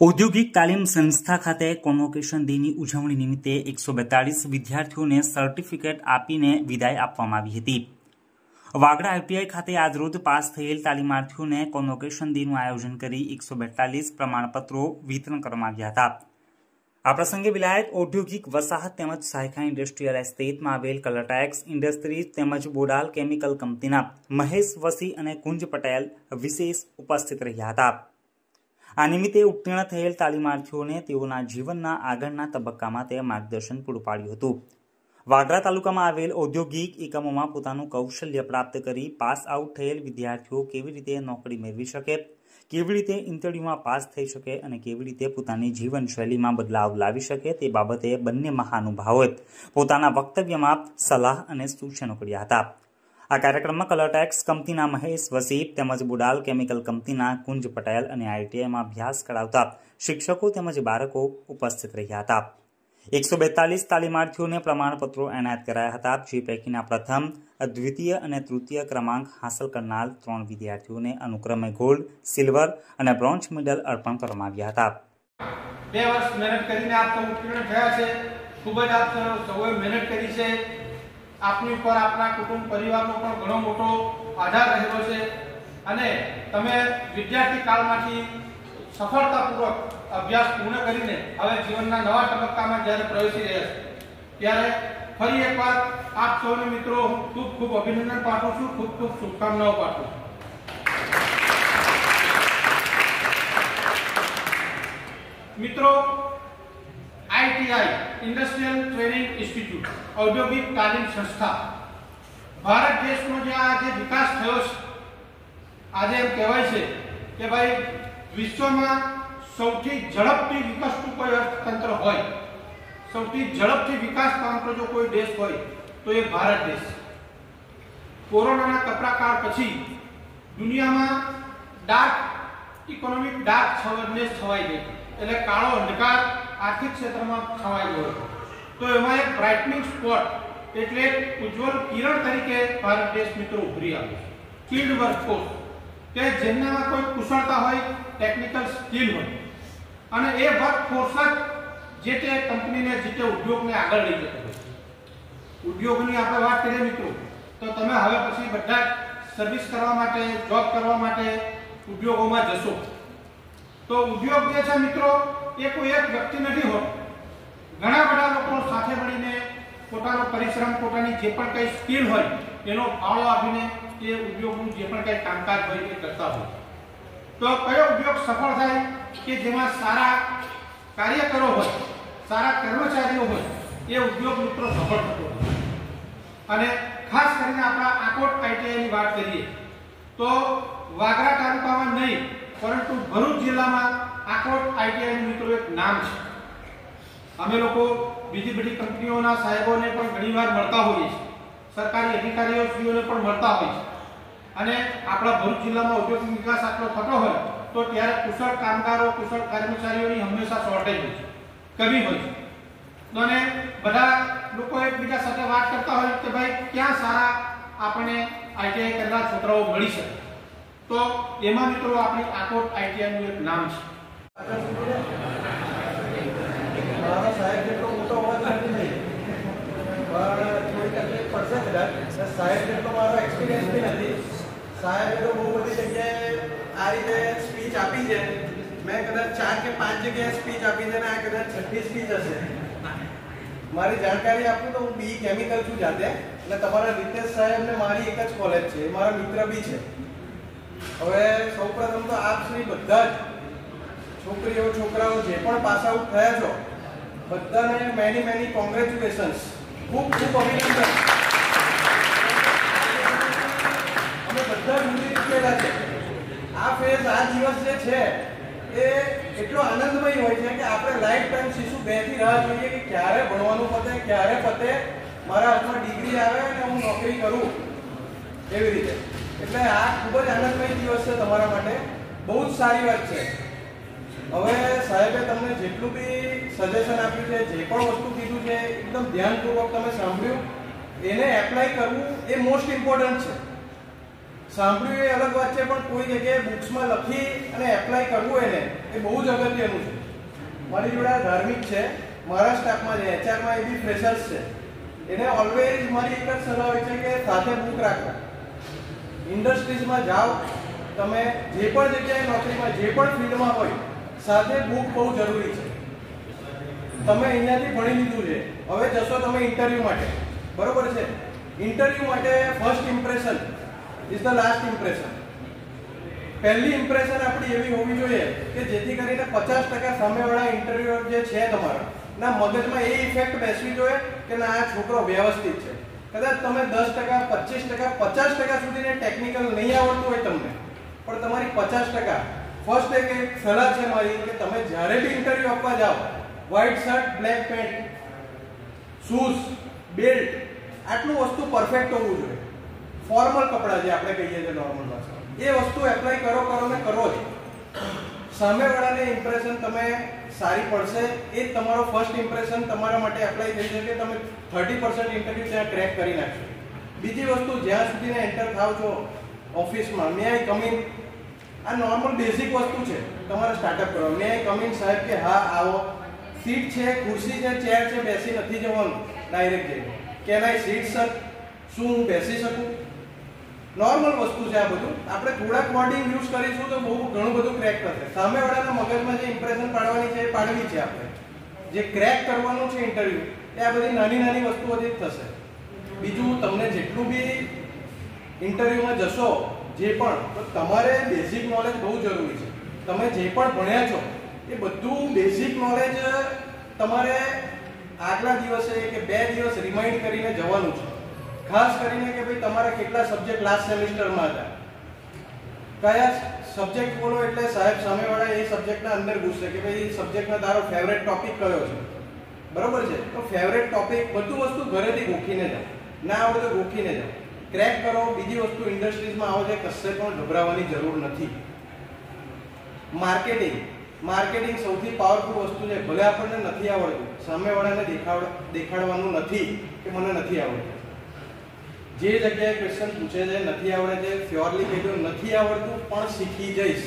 ઔદ્યોગિક તાલીમ સંસ્થા ખાતે કોન્વોકેશન ડેની ઉજવણી નિમિત્તે એકસો બેતાળીસ વિદ્યાર્થીઓને સર્ટિફિકેટ આપીને વિદાય આપવામાં આવી હતી. વાગડા આઈટીઆઈ ખાતે આજરોજ પાસ થયેલ તાલીમાર્થીઓને કોન્વોકેશન ડેનું આયોજન કરી એકસો બેતાલીસ પ્રમાણપત્રો વિતરણ કરવામાં આવ્યા હતા. આ પ્રસંગે વિલાયત ઔદ્યોગિક વસાહત તેમજ સાયખા ઇન્ડસ્ટ્રીયલ એસ્ટેટમાં આવેલ કલરટેક્સ ઇન્ડસ્ટ્રીઝ તેમજ બોડાલ કેમિકલ કંપનીના મહેશ વસી અને કુંજ પટેલ વિશેષ ઉપસ્થિત રહ્યા હતા. આ નિમિત્તે ઉત્તીર્ણ થયેલ તાલીમાર્થીઓને તેઓના જીવનના આગળના તબક્કામાં તે માર્ગદર્શન પૂરું પાડ્યું હતું. વાગરા તાલુકામાં આવેલ ઔદ્યોગિક એકમોમાં પોતાનું કૌશલ્ય પ્રાપ્ત કરી પાસ આઉટ થયેલ વિદ્યાર્થીઓ કેવી રીતે નોકરી મેળવી શકે, કેવી રીતે ઇન્ટરવ્યૂમાં પાસ થઈ શકે અને કેવી રીતે પોતાની જીવનશૈલીમાં બદલાવ લાવી શકે તે બાબતે બંને મહાનુભાવોએ પોતાના વક્તવ્યમાં સલાહ અને સૂચનો કર્યા હતા. આ કાર્યક્રમમાં કલરટેક્સ કંપનીના મહેશ વસી તેમજ બુડાલ કેમિકલ કંપનીના કુંજ પટેલ અને આઈટીઆઈમાં અભ્યાસ કરાવતા શિક્ષકો તેમજ બાળકો ઉપસ્થિત રહ્યા હતા. એકસો બેતાલીસ તાલીમાર્થીઓને પ્રમાણપત્રો એનાયત કરાયા હતા. જે પૈકીના પ્રથમ દ્વિતીય અને તૃતીય ક્રમાંક હાંસલ કરનાર ત્રણ વિદ્યાર્થીઓને અનુક્રમે ગોલ્ડ સિલ્વર અને બ્રોન્ઝ મેડલ અર્પણ કરવામાં આવ્યા હતા. બે વર્ષ મહેનત કરીને આપ ઉત્તીર્ણ થયા છે. ખૂબ જ આપ સૌએ મહેનત કરી છે. આપની ઉપર આપના કુટુંબ પરિવારનો પણ ઘણો મોટો આધાર રહેલો છે. અને તમે વિદ્યાર્થી કાળમાંથી સફળતાપૂર્વક અભ્યાસ પૂર્ણ કરીને હવે જીવનના નવા તબક્કામાં જ્યારે પ્રવેશી રહ્યા છે, ત્યારે ફરી એકવાર આપ સૌને મિત્રો ખૂબ ખૂબ અભિનંદન પાઠવું છું, ખૂબ ખૂબ શુભકામનાઓ પાઠવું છું. મિત્રો આઈટીઆઈ, ઇન્ડસ્ટ્રીયલ ટ્રેનિંગ ઇન્સ્ટિટ્યૂટ, ઔદ્યોગિક તાલીમ સંસ્થા. ભારત દેશનો જે આજે વિકાસ થયો છે, આજે એમ કહેવાય છે કે ભાઈ, વિશ્વમાં સૌથી ઝડપથી વિકસતું કોઈ અર્થતંત્ર હોય, સૌથી ઝડપથી વિકાસ પામતો જો કોઈ દેશ હોય, તો એ ભારત દેશ કોરોનાના કપરાકાળ પછી દુનિયામાં ડાર્ક, ઇકોનોમિક ડાર્ક છવડનેસ છવાઈ ગઈ. એટલે કાળો અંધકાર આર્થિક ક્ષેત્રમાં છવાઈ ગયો હતો. તો એમાં એક બ્રાઇટનિંગ સ્પોટ એટલે ઉજ્જવળ કિરણ તરીકે ભારત દેશ મિત્રો ઉભરી આવ્યો સ્કિલ્ડ વર્કફોર્સ કે જેમનામાં કોઈ કુશળતા હોય ટેકનિકલ સ્કિલ હોય. અને એ વર્કફોર્સ જ જે તે કંપનીને જે તે ઉદ્યોગને આગળ લઈ જતો હોય ઉદ્યોગની આપણે વાત કરીએ મિત્રો, તો તમે હવે પછી બધા સર્વિસ કરવા માટે જોબ કરવા માટે ઉદ્યોગોમાં જશો. તો ઉદ્યોગ જે છે મિત્રો, એ કોઈ એક વ્યક્તિ નથી હોતો. ઘણા બધા લોકો સાથે મળીને પોતાનો પરિશ્રમ, પોતાની જે પણ કંઈ સ્કિલ હોય, એનો ફાળો આપીને એ ઉદ્યોગનું જે પણ કંઈ કામકાજ હોય એ કરતા હોય. તો કયો ઉદ્યોગ સફળ થાય કે જેમાં સારા કાર્યકરો હોય, સારા કર્મચારીઓ હોય, એ ઉદ્યોગ મિત્રો સફળ થતો હોય? અને ખાસ કરીને આપણા આકોટ આઈટીઆઈની વાત કરીએ, તો વાગરા તાલુકામાં નહીં પરંતુ ભરૂચ જિલ્લામાં આકોટ આઈટીઆઈનું મિત્રો એક નામ છે. અમે લોકો બીજી બધી કંપનીઓના સાહેબોને પણ ઘણીવાર મળતા હોઈએ છીએ. સરકારી અધિકારીઓ શ્રીઓને પણ મળતા હોય છે. અને આપણા ભરૂચ જિલ્લામાં ઔદ્યોગિક વિકાસ આટલો થતો હોય તો ત્યારે કુશળ કામદારો, કુશળ કર્મચારીઓની હંમેશા શોર્ટેજ હોય છે, કમી હોય છે. અને બધા લોકો એકબીજા સાથે વાત કરતા હોય કે ભાઈ ક્યાં સારા આપણે આઈટીઆઈ કરનાર છોકરાઓ મળી શકે. તો એમાં મિત્રો આપણી આકોટ આઈટીઆઈનું એક નામ છે. મારો સાહેબ જેટલો મોટો અવાજ નથી નહીં, પણ થોડી તકલીફ પડશે કદાચ. સાહેબ જેટલો મારો એક્સપિરિયન્સ બી નથી. સાહેબે તો બહુ બધી જગ્યાએ આ રીતે સ્પીચ આપી છે. મેં કદાચ ચાર કે પાંચ જગ્યાએ સ્પીચ આપી છે ને આ કદાચ છઠ્ઠી સ્પીચ હશે. મારી જાણકારી આપું તો હું બી કેમિકલ છું જાતે. એટલે તમારા રીતેશ સાહેબ ને મારી એક જ કોલેજ છે. એ મારા મિત્ર બી છે. હવે સૌપ્રથમ તો આપ શ્રી બધા જ છોકરીઓ, છોકરાઓ જે પણ પાસ આઉટ થયા છો, બધાને મેની મેની કોંગ્રેચ્યુલેશન્સ ખૂબ ખૂબ અભિનંદન. અમે બધા જુદી ચૂકેલા છે. આ ફેઝ આ દિવસ જે છે, એ એટલો આનંદમય હોય છે કે આપણે લાઈફ ટાઈમ શિશુ બેથી રાહ જોઈએ કે ક્યારે ભણવાનું પતે, ક્યારે પતે, મારા હાથમાં ડિગ્રી આવે અને હું નોકરી કરું. એવી રીતે. એટલે આ ખૂબ જ આનંદમય દિવસ છે તમારા માટે. બહુ જ સારી વાત છે. હવે સાહેબે તમને જેટલું બી સજેશન આપ્યું છે, જે પણ વસ્તુ કીધું છે, એકદમ ધ્યાનપૂર્વક તમે સાંભળ્યું. એને એપ્લાય કરવું એ મોસ્ટ ઇમ્પોર્ટન્ટ છે. સાંભળ્યું એ અલગ વાત છે, પણ કોઈ જગ્યાએ બુક્સમાં લખી અને એપ્લાય કરવું એને, એ બહુ જ અગત્યનું છે. મારી જોડે ધાર્મિક છે. મારા સ્ટાફમાં છે એચઆરમાં એ બી ફ્રેશર્સ છે. એને ઓલવેઝ મારી એક જ સલાહ હોય છે કે સાથે બુક રાખો. ઇન્ડસ્ટ્રીઝમાં જાઓ, તમે જે પણ જગ્યાએ નોકરીમાં, જે પણ ફિલ્ડમાં હોય, સાથે બુક બહુ જરૂરી છે. તમે અહીંયાથી ભણી લીધું છે. હવે જશો તમે ઇન્ટરવ્યૂ માટે. બરોબર છે? ઇન્ટરવ્યૂ માટે first impression is the last impression પહેલી ઇમ્પ્રેશન આપણી એવી હોવી જોઈએ કે જેથી કરીને પચાસ ટકા સામેવાળા ઇન્ટરવ્યુ જે છે તમારા, ના મગજમાં એ ઇફેક્ટ બેસવી જોઈએ કે ના આ છોકરો વ્યવસ્થિત છે. કદાચ તમે દસ ટકા, પચીસ ટકા, પચાસ ટકા સુધીને ટેકનિકલ નહીં આવડતું હોય તમને, પણ તમારી પચાસ ટકા ફર્સ્ટ એક એક સલાહ છે મારી કે તમે જ્યારે બી ઇન્ટરવ્યુ આપવા જાઓ white shirt black pant shoes belt આટલું વસ્તુ પરફેક્ટ હોવું જોઈએ. ફોર્મલ કપડાં જે આપણે કહીએ છીએ નોર્મલ ભાષામાં એ વસ્તુ એપ્લાય કરો કરો ને કરો જ. સામેવાળાને ઇમ્પ્રેશન તમે સારી પડશે. એ તમારો ફર્સ્ટ ઇમ્પ્રેશન તમારા માટે એપ્લાય થઈ શકે. તમે થર્ટી પર્સન્ટ ઇન્ટરવ્યુ ત્યાં ક્રેક કરી નાખશો. બીજી વસ્તુ, જ્યાં સુધીને એન્ટર થાવ છો ઓફિસમાં મે આઈ કમિંગ આ નોર્મલ બેઝિક વસ્તુ છે. તમારે સ્ટાર્ટઅપ કરો મે આઈ કમિંગ સાહેબ કે હા, આવો. સીટ છે, ખુરશી છે ચેર છે, બેસી નથી જવાનું. ડાયરેક્ટ જઈને. કેન આઈ સીટ સર શું હું બેસી શકું? નોર્મલ વસ્તુ છે આ બધું. આપણે થોડાક કોડિંગ યુઝ કરીશું તો બહુ ઘણું બધું ક્રેક થશે. સામેવાળાના મગજમાં જે ઇમ્પ્રેશન પાડવાની છે એ પાડવી છે આપણે. જે ક્રેક કરવાનું છે ઇન્ટરવ્યુ એ આ બધી નાની નાની વસ્તુઓથી જ થશે. બીજું, તમને જેટલું બી ઇન્ટરવ્યુમાં જશો, જે પણ, તો તમારે બેઝિક નોલેજ બહુ જરૂરી છે. તમે જે પણ ભણ્યા છો, એ બધું બેઝિક નોલેજ તમારે આગલા દિવસે કે બે દિવસ રિમાઇન્ડ કરીને જવાનું છે. ખાસ કરીને કે ભાઈ તમારા કેટલા સબ્જેક્ટ લાસ્ટ સેમિસ્ટરમાં હતા? કયા સબ્જેક્ટ બોલો એટલે સાહેબ સામેવાળા એ સબ્જેક્ટના અંદર ઘૂસશે કે ભાઈ એ સબ્જેક્ટનો તારો ફેવરેટ ટોપિક કયો છે? બરોબર છે? તો ફેવરેટ ટોપિક બધું વસ્તુ ઘરેથી ગોખીને જાઓ. ના આવડે તો ગોખીને જાઓ. ક્રેક કરો, બીજી વસ્તુ ઇન્ડસ્ટ્રીઝમાં આવો છે, કશે પણ ગભરાવાની જરૂર નથી. માર્કેટિંગ માર્કેટિંગ સૌથી પાવરફુલ વસ્તુ છે. ભલે આપણને નથી આવડતું, સામેવાળાને દેખાડ દેખાડવાનું નથી કે મને નથી આવડતું. જે જગ્યાએ ક્વેશ્ચન પૂછે છે, નથી આવડે છે ફ્યોરલી કીધું નથી આવડતું, પણ શીખી જઈશ.